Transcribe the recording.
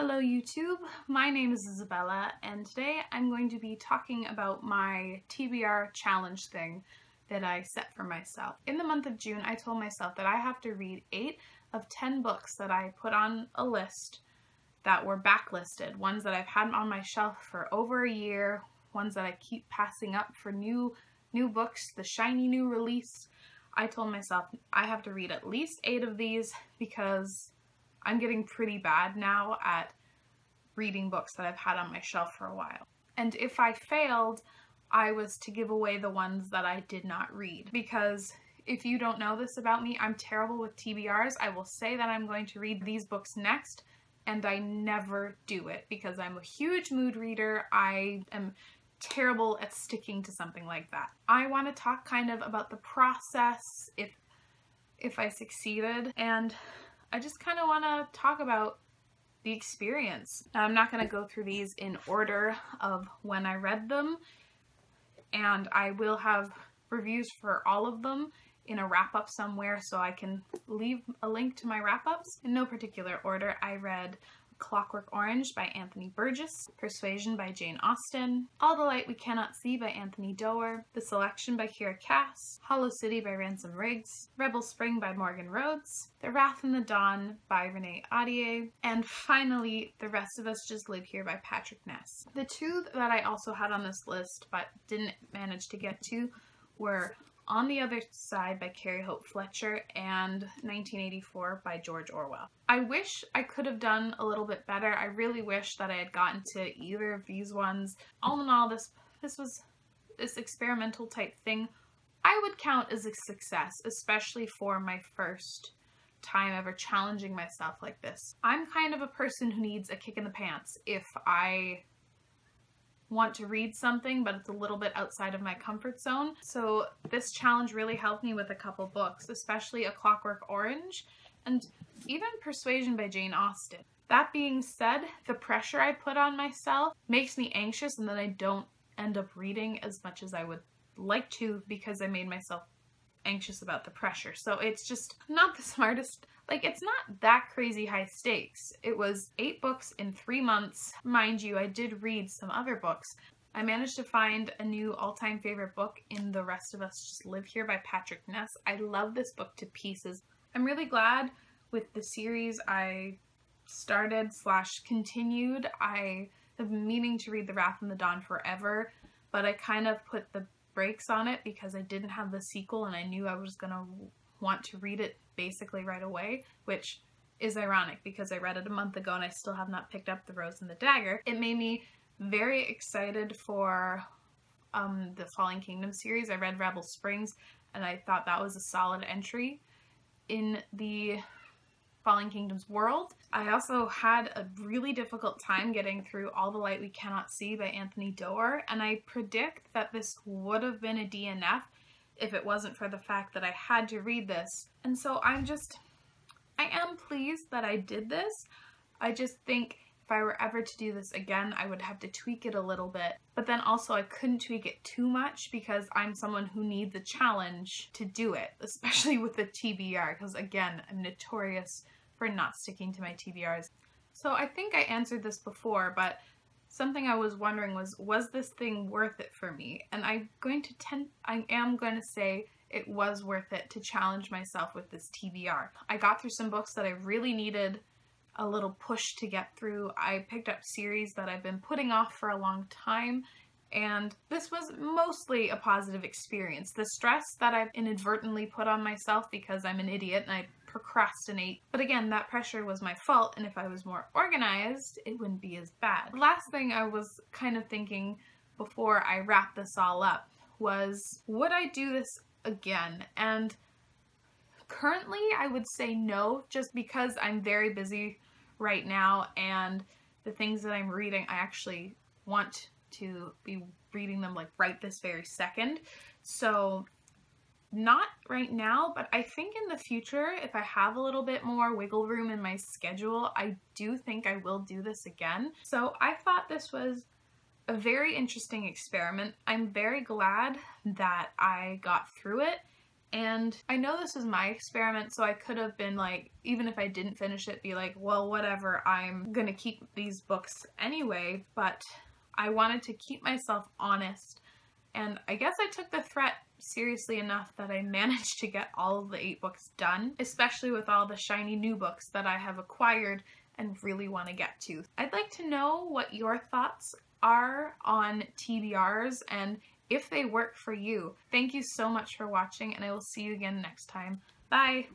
Hello YouTube, my name is Isabella and today I'm going to be talking about my TBR challenge thing that I set for myself. In the month of June I told myself that I have to read 8 of 10 books that I put on a list that were backlisted, ones that I've had on my shelf for over a year, ones that I keep passing up for new new books, the shiny new release. I told myself I have to read at least 8 of these because I'm getting pretty bad now at reading books that I've had on my shelf for a while. And if I failed, I was to give away the ones that I did not read. Because if you don't know this about me, I'm terrible with TBRs. I will say that I'm going to read these books next, and I never do it because I'm a huge mood reader. I am terrible at sticking to something like that. I want to talk kind of about the process if if I succeeded and I just kind of want to talk about the experience. Now, I'm not going to go through these in order of when I read them, and I will have reviews for all of them in a wrap-up somewhere so I can leave a link to my wrap-ups. In no particular order, I read Clockwork Orange by Anthony Burgess, Persuasion by Jane Austen, All the Light We Cannot See by Anthony Doerr, The Selection by Kiera Cass, Hollow City by Ransom Riggs, Rebel Spring by Morgan Rhodes, The Wrath and the Dawn by Renee Ahdieh, and finally The Rest of Us Just Live Here by Patrick Ness. The two that I also had on this list but didn't manage to get to were on the Other Side by Carrie Hope Fletcher and 1984 by George Orwell. I wish I could have done a little bit better. I really wish that I had gotten to either of these ones. All in all, this this was this experimental type thing I would count as a success, especially for my first time ever challenging myself like this. I'm kind of a person who needs a kick in the pants if I want to read something, but it's a little bit outside of my comfort zone. So this challenge really helped me with a couple books, especially A Clockwork Orange and even Persuasion by Jane Austen. That being said, the pressure I put on myself makes me anxious and then I don't end up reading as much as I would like to because I made myself anxious about the pressure. So it's just not the smartest like, it's not that crazy high stakes. It was eight books in three months. Mind you, I did read some other books. I managed to find a new all-time favorite book in The Rest of Us Just Live Here by Patrick Ness. I love this book to pieces. I'm really glad with the series I started slash continued. I have been meaning to read The Wrath and the Dawn forever, but I kind of put the brakes on it because I didn't have the sequel and I knew I was going to want to read it basically right away, which is ironic because I read it a month ago and I still have not picked up The Rose and the Dagger. It made me very excited for um, the Falling Kingdom series. I read Rebel Springs and I thought that was a solid entry in the Falling Kingdoms world. I also had a really difficult time getting through All the Light We Cannot See by Anthony Doerr and I predict that this would have been a DNF if it wasn't for the fact that I had to read this. And so I'm just, I am pleased that I did this. I just think if I were ever to do this again, I would have to tweak it a little bit. But then also I couldn't tweak it too much because I'm someone who needs a challenge to do it, especially with the TBR, because again, I'm notorious for not sticking to my TBRs. So I think I answered this before, but something I was wondering was, was this thing worth it for me? And I'm going to tend, I am going to say it was worth it to challenge myself with this TBR. I got through some books that I really needed a little push to get through. I picked up series that I've been putting off for a long time and this was mostly a positive experience. The stress that I've inadvertently put on myself because I'm an idiot and I procrastinate. But again, that pressure was my fault, and if I was more organized, it wouldn't be as bad. The last thing I was kind of thinking before I wrap this all up was, would I do this again? And currently, I would say no, just because I'm very busy right now, and the things that I'm reading, I actually want to be reading them like right this very second. So not right now, but I think in the future, if I have a little bit more wiggle room in my schedule, I do think I will do this again. So I thought this was a very interesting experiment. I'm very glad that I got through it And I know this was my experiment, so I could have been like, even if I didn't finish it, be like, well, whatever, I'm gonna keep these books anyway, but I wanted to keep myself honest. And I guess I took the threat seriously enough that I managed to get all of the eight books done, especially with all the shiny new books that I have acquired and really want to get to. I'd like to know what your thoughts are on TBRs and if they work for you. Thank you so much for watching and I will see you again next time. Bye!